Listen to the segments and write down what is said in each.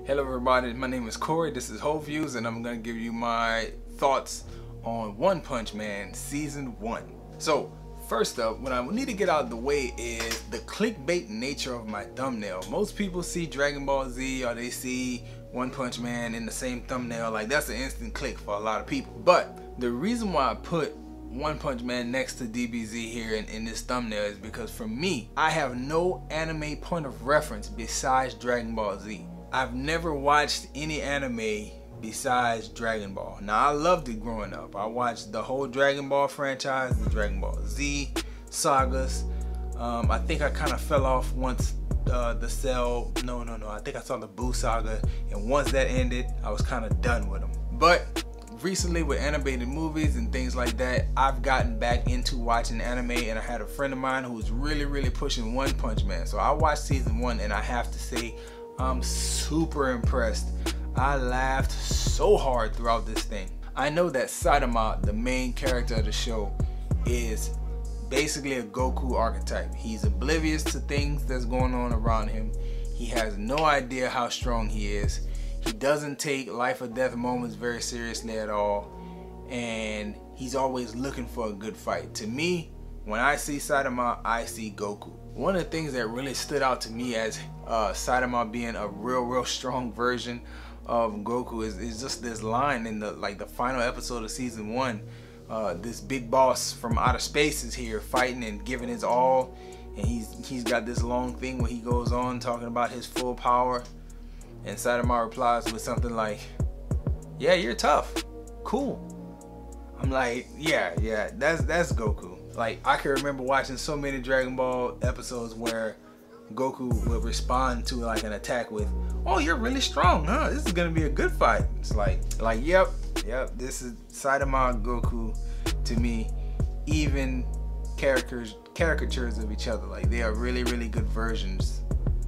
Hello everybody, my name is Corey, this is Whole Views and I'm going to give you my thoughts on One Punch Man Season 1. So, first up, what I need to get out of the way is the clickbait nature of my thumbnail. Most people see Dragon Ball Z or they see One Punch Man in the same thumbnail, like that's an instant click for a lot of people. But the reason why I put one Punch Man next to DBZ here in, in, this thumbnail is because for me, I have no anime point of reference besides Dragon Ball Z. I've never watched any anime besides Dragon Ball. Now I loved it growing up. I watched the whole Dragon Ball franchise, the Dragon Ball Z sagas. Um, I think I kind of fell off once uh, the Cell, no, no, no. I think I saw the Buu saga, and once that ended, I was kind of done with them. But recently with animated movies and things like that, I've gotten back into watching anime and I had a friend of mine who was really, really pushing One Punch Man. So I watched season one and I have to say, I'm super impressed. I laughed so hard throughout this thing. I know that Saitama, the main character of the show, is basically a Goku archetype. He's oblivious to things that's going on around him. He has no idea how strong he is. He doesn't take life or death moments very seriously at all. And he's always looking for a good fight. To me, when I see Saitama, I see Goku. One of the things that really stood out to me as uh, Saitama being a real, real strong version of Goku is, is just this line in the like the final episode of season one. Uh, this big boss from outer space is here fighting and giving his all, and he's he's got this long thing where he goes on talking about his full power and Saitama replies with something like, Yeah, you're tough. Cool. I'm like, yeah, yeah, that's that's Goku. Like I can remember watching so many Dragon Ball episodes where Goku would respond to like an attack with, "Oh, you're really strong, huh? This is gonna be a good fight." It's like, like, yep, yep. This is Saitama Goku to me. Even characters, caricatures of each other. Like they are really, really good versions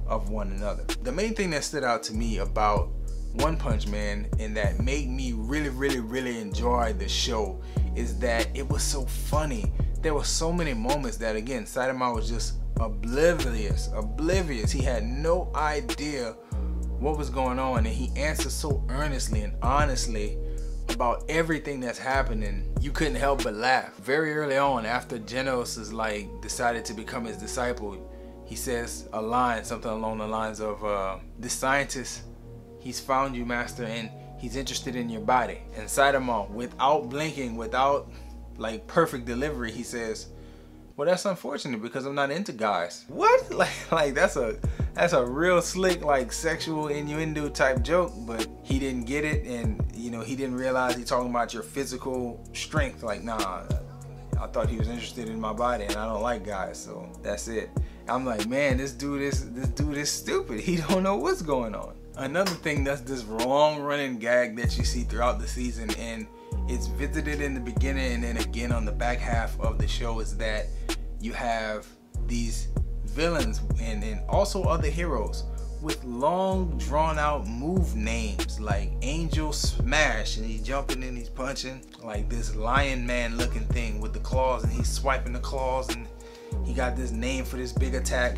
of one another. The main thing that stood out to me about One Punch Man and that made me really, really, really enjoy the show is that it was so funny. There were so many moments that again, Saitama was just oblivious, oblivious. He had no idea what was going on and he answered so earnestly and honestly about everything that's happening, you couldn't help but laugh. Very early on, after Genos is like decided to become his disciple, he says a line, something along the lines of, uh, "This scientist, he's found you, master, and he's interested in your body." And Saitama, without blinking, without like perfect delivery, he says, "Well, that's unfortunate because I'm not into guys." What? Like, like that's a that's a real slick like sexual innuendo type joke, but he didn't get it, and you know he didn't realize he talking about your physical strength. Like, nah, I thought he was interested in my body, and I don't like guys, so that's it. I'm like, man, this dude is this dude is stupid. He don't know what's going on. Another thing that's this long running gag that you see throughout the season and it's visited in the beginning and then again on the back half of the show is that you have these villains and, and also other heroes with long drawn out move names like Angel Smash and he's jumping and he's punching like this lion man looking thing with the claws and he's swiping the claws and he got this name for this big attack.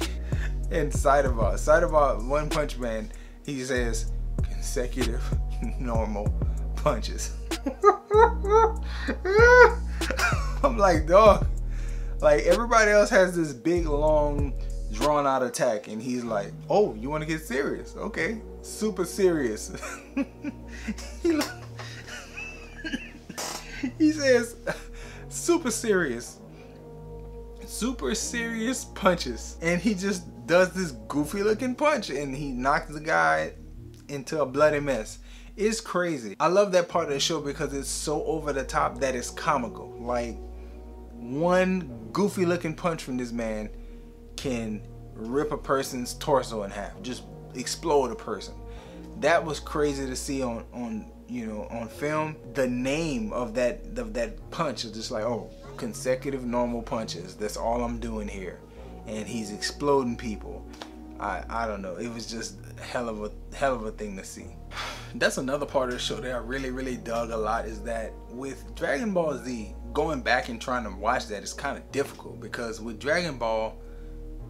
And Saitama, Saitama One Punch Man, he says consecutive normal punches. I'm like, dog. Like everybody else has this big, long, drawn out attack, and he's like, "Oh, you want to get serious? Okay, super serious." he, he says, "Super serious." super serious punches. And he just does this goofy looking punch and he knocks the guy into a bloody mess. It's crazy. I love that part of the show because it's so over the top that it's comical. Like one goofy looking punch from this man can rip a person's torso in half, just explode a person. That was crazy to see on on you know on film. The name of that of that punch is just like oh consecutive normal punches. That's all I'm doing here. And he's exploding people. I, I don't know. It was just hell of a hell of a thing to see. That's another part of the show that I really, really dug a lot is that with Dragon Ball Z, going back and trying to watch that is kind of difficult because with Dragon Ball,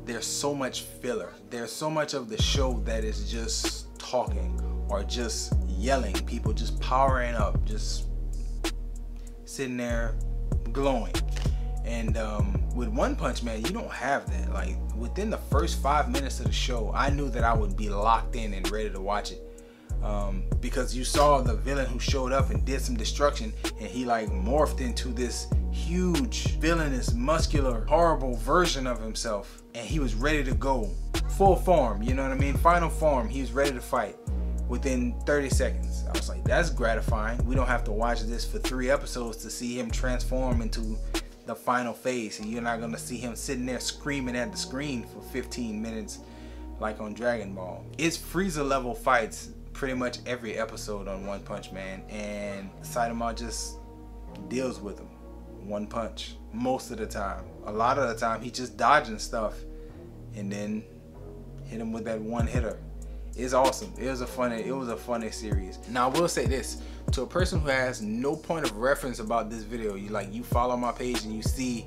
there's so much filler. There's so much of the show that is just talking or just yelling, people just powering up, just sitting there glowing. And um, with One Punch Man, you don't have that. Like within the first five minutes of the show, I knew that I would be locked in and ready to watch it. Um, because you saw the villain who showed up and did some destruction, and he like morphed into this huge, villainous, muscular, horrible version of himself, and he was ready to go, full form. You know what I mean? Final form. He was ready to fight within 30 seconds. I was like, that's gratifying. We don't have to watch this for three episodes to see him transform into the final phase. And you're not gonna see him sitting there screaming at the screen for 15 minutes like on Dragon Ball. It's Frieza level fights pretty much every episode on One Punch Man and Saitama just deals with him. One punch most of the time. A lot of the time he just dodging stuff and then hit him with that one hitter it's awesome. It was a funny, it was a funny series. Now I will say this, to a person who has no point of reference about this video, you like you follow my page and you see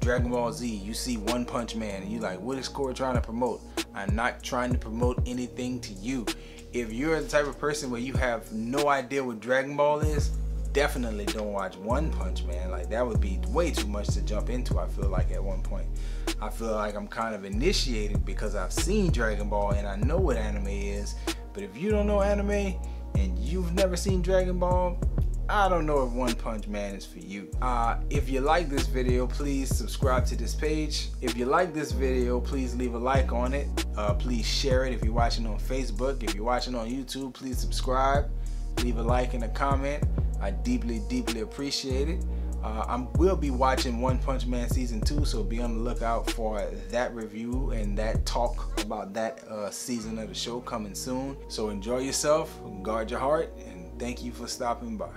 Dragon Ball Z, you see One Punch Man, and you like, what is Core trying to promote? I'm not trying to promote anything to you. If you're the type of person where you have no idea what Dragon Ball is, definitely don't watch One Punch Man. Like that would be way too much to jump into. I feel like at one point, I feel like I'm kind of initiated because I've seen Dragon Ball and I know what anime is. But if you don't know anime and you've never seen Dragon Ball, I don't know if One Punch Man is for you. Uh, if you like this video, please subscribe to this page. If you like this video, please leave a like on it. Uh, please share it if you're watching on Facebook. If you're watching on YouTube, please subscribe. Leave a like and a comment. I deeply, deeply appreciate it. Uh, I will be watching One Punch Man season two, so be on the lookout for that review and that talk about that uh, season of the show coming soon. So enjoy yourself, guard your heart, and thank you for stopping by.